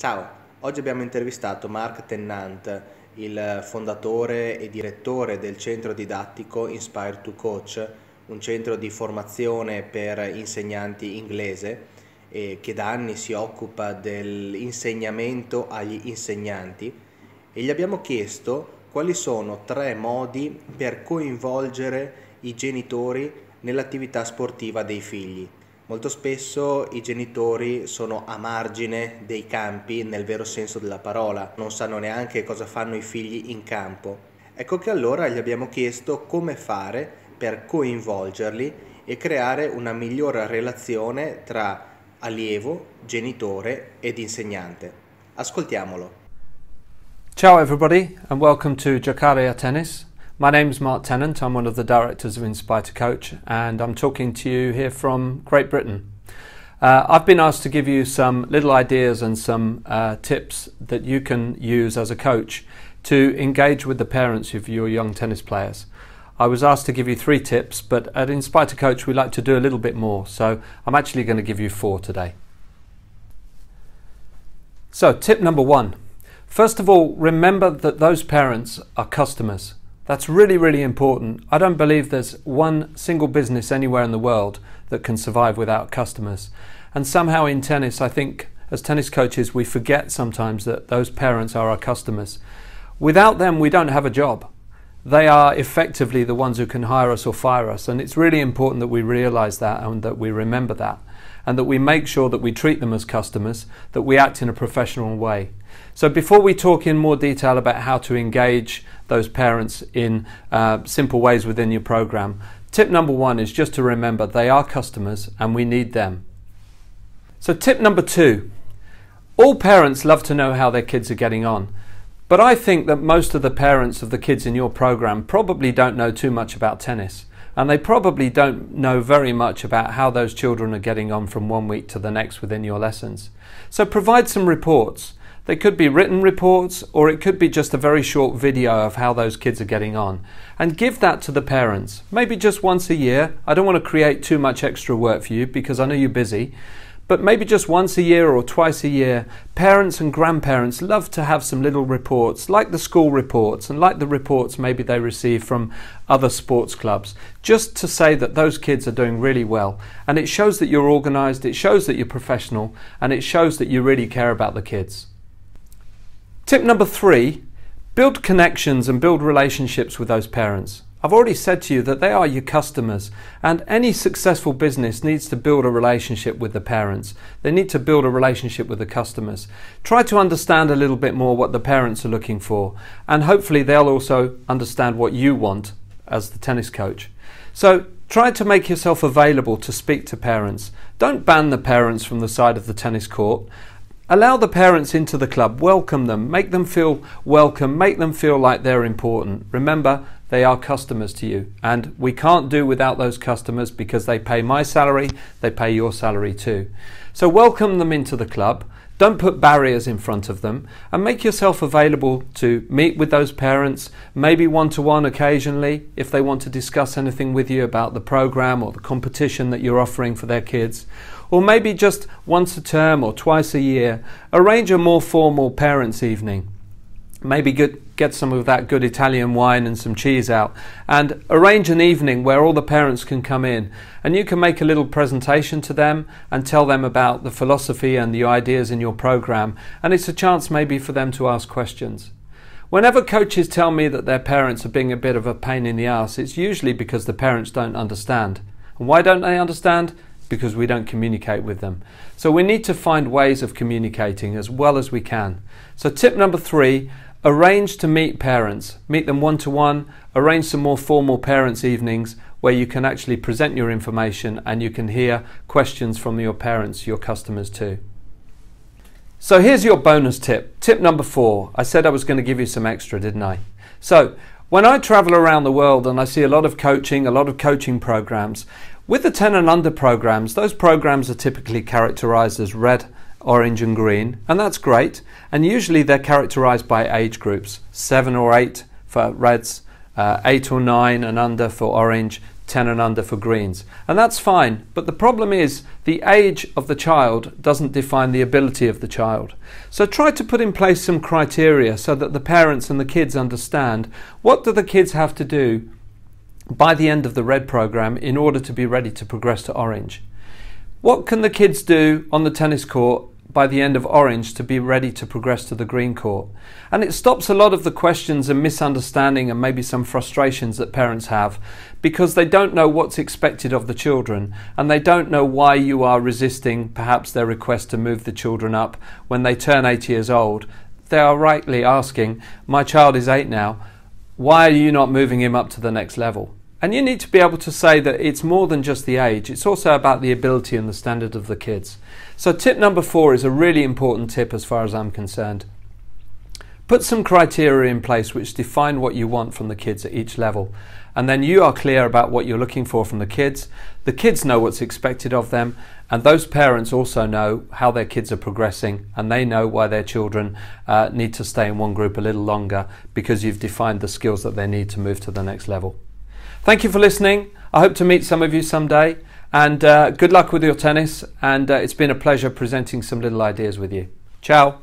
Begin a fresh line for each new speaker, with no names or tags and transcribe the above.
Ciao, oggi abbiamo intervistato Mark Tennant, il fondatore e direttore del centro didattico Inspire to Coach, un centro di formazione per insegnanti inglese eh, che da anni si occupa dell'insegnamento agli insegnanti e gli abbiamo chiesto quali sono tre modi per coinvolgere i genitori nell'attività sportiva dei figli. Molto spesso i genitori sono a margine dei campi nel vero senso della parola, non sanno neanche cosa fanno i figli in campo. Ecco che allora gli abbiamo chiesto come fare per coinvolgerli e creare una migliore relazione tra allievo, genitore ed insegnante. Ascoltiamolo.
Ciao everybody and welcome to Jakarta Tennis. My name is Mark Tennant. I'm one of the directors of Inspire to Coach, and I'm talking to you here from Great Britain. Uh, I've been asked to give you some little ideas and some uh, tips that you can use as a coach to engage with the parents of your young tennis players. I was asked to give you three tips, but at Inspire to Coach, we like to do a little bit more, so I'm actually going to give you four today. So, tip number one first of all, remember that those parents are customers. That's really, really important. I don't believe there's one single business anywhere in the world that can survive without customers. And somehow in tennis, I think as tennis coaches, we forget sometimes that those parents are our customers. Without them, we don't have a job. They are effectively the ones who can hire us or fire us. And it's really important that we realize that and that we remember that and that we make sure that we treat them as customers, that we act in a professional way. So, before we talk in more detail about how to engage those parents in uh, simple ways within your program, tip number one is just to remember they are customers and we need them. So, tip number two all parents love to know how their kids are getting on. But I think that most of the parents of the kids in your program probably don't know too much about tennis and they probably don't know very much about how those children are getting on from one week to the next within your lessons. So provide some reports. They could be written reports or it could be just a very short video of how those kids are getting on. And give that to the parents, maybe just once a year. I don't want to create too much extra work for you because I know you're busy but maybe just once a year or twice a year, parents and grandparents love to have some little reports, like the school reports and like the reports maybe they receive from other sports clubs, just to say that those kids are doing really well. And it shows that you're organised, it shows that you're professional, and it shows that you really care about the kids. Tip number three build connections and build relationships with those parents. I've already said to you that they are your customers, and any successful business needs to build a relationship with the parents. They need to build a relationship with the customers. Try to understand a little bit more what the parents are looking for, and hopefully, they'll also understand what you want as the tennis coach. So, try to make yourself available to speak to parents. Don't ban the parents from the side of the tennis court. Allow the parents into the club, welcome them, make them feel welcome, make them feel like they're important. Remember, they are customers to you, and we can't do without those customers because they pay my salary, they pay your salary too. So, welcome them into the club. Don't put barriers in front of them and make yourself available to meet with those parents, maybe one to one occasionally if they want to discuss anything with you about the program or the competition that you're offering for their kids or maybe just once a term or twice a year, arrange a more formal parents' evening. Maybe get, get some of that good Italian wine and some cheese out, and arrange an evening where all the parents can come in. And you can make a little presentation to them and tell them about the philosophy and the ideas in your program. And it's a chance maybe for them to ask questions. Whenever coaches tell me that their parents are being a bit of a pain in the ass, it's usually because the parents don't understand. And why don't they understand? because we don't communicate with them. So we need to find ways of communicating as well as we can. So, tip number three arrange to meet parents, meet them one to one, arrange some more formal parents' evenings where you can actually present your information and you can hear questions from your parents, your customers too. So here's your bonus tip. Tip number four. I said I was going to give you some extra, didn't I? So when I travel around the world and I see a lot of coaching, a lot of coaching programs, with the 10 and under programs, those programs are typically characterized as red, orange, and green, and that's great. And usually they're characterized by age groups 7 or 8 for reds, uh, 8 or 9 and under for orange, 10 and under for greens. And that's fine, but the problem is the age of the child doesn't define the ability of the child. So try to put in place some criteria so that the parents and the kids understand what do the kids have to do by the end of the red program in order to be ready to progress to orange. What can the kids do on the tennis court by the end of orange to be ready to progress to the green court. And it stops a lot of the questions and misunderstanding and maybe some frustrations that parents have because they don't know what's expected of the children and they don't know why you are resisting perhaps their request to move the children up when they turn 8 years old. They are rightly asking, My child is 8 now, why are you not moving him up to the next level? And you need to be able to say that it's more than just the age, it's also about the ability and the standard of the kids. So, tip number four is a really important tip as far as I'm concerned. Put some criteria in place which define what you want from the kids at each level. And then you are clear about what you're looking for from the kids. The kids know what's expected of them, and those parents also know how their kids are progressing, and they know why their children uh, need to stay in one group a little longer because you've defined the skills that they need to move to the next level. Thank you for listening. I hope to meet some of you someday. And uh, good luck with your tennis. And uh, it's been a pleasure presenting some little ideas with you. Ciao.